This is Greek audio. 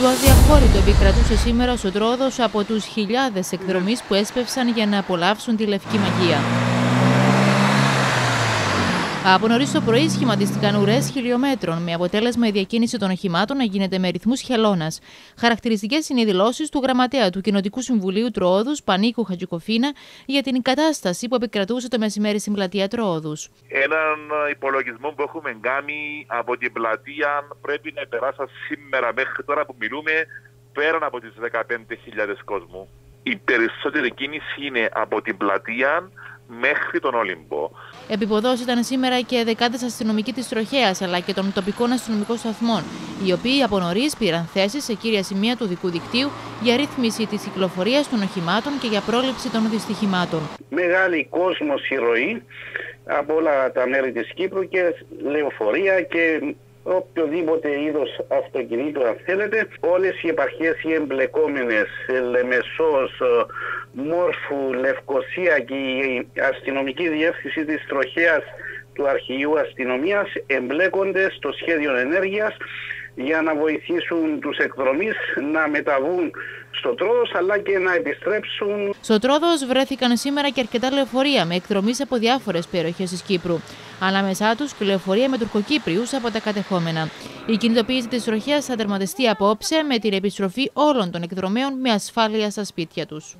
Το αδιαχώρητο επικρατούσε σήμερα στο Τρόδος από τους χιλιάδες εκδρομείς που έσπευσαν για να απολαύσουν τη λευκή μαγεία. Από νωρίς το πρωί σχηματίστηκαν ουρές χιλιόμετρων, με αποτέλεσμα η διακίνηση των οχημάτων να γίνεται με ρυθμούς χελώνας. Χαρακτηριστικές είναι οι δηλώσεις του γραμματέα του Κοινοτικού Συμβουλίου Τροόδους, Πανίκου Χατζικοφίνα, για την κατάσταση που επικρατούσε το μεσημέρι στην πλατεία Τροόδους. Έναν υπολογισμό που έχουμε κάνει από την πλατεία πρέπει να περάσει σήμερα μέχρι τώρα που μιλούμε πέραν από τις 15.000 κόσμου. Η περισσότερη κίνηση είναι από την πλατεία μέχρι τον Όλυμπο. Επιποδός ήταν σήμερα και δεκάδε αστυνομικοί της Τροχέας αλλά και των τοπικών αστυνομικών σταθμών, οι οποίοι από νωρίς πήραν θέσεις σε κύρια σημεία του δικού δικτύου για ρύθμιση της κυκλοφορίας των οχημάτων και για πρόληψη των δυστυχημάτων. Μεγάλη κόσμος ηρωή από όλα τα μέρη της Κύπρου και λεωφορεία και οποιοδήποτε είδος αυτοκινήτου αν θέλετε. Όλες οι επαρχίες οι εμπλεκόμενες, Λεμεσός, Μόρφου, Λευκοσία και η αστυνομική διεύθυνση της Τροχέας του Αρχηγείου Αστυνομίας εμπλέκονται στο σχέδιο ενέργειας για να βοηθήσουν τους εκδρομείς να μεταβούν στο Τρόδος αλλά και να επιστρέψουν. Στο Τρόδος βρέθηκαν σήμερα και αρκετά λεωφορεία με εκδρομείς από διάφορες περιοχές της Κύπρου. Ανάμεσά τους και λεωφορεία με τουρκοκύπριους από τα κατεχόμενα. Η κινητοποίηση της τροχέας θα τερματιστεί απόψε με την επιστροφή όλων των εκδρομέων με ασφάλεια στα σπίτια τους.